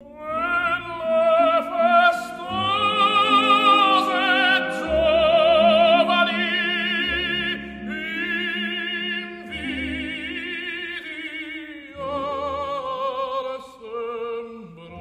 Wow.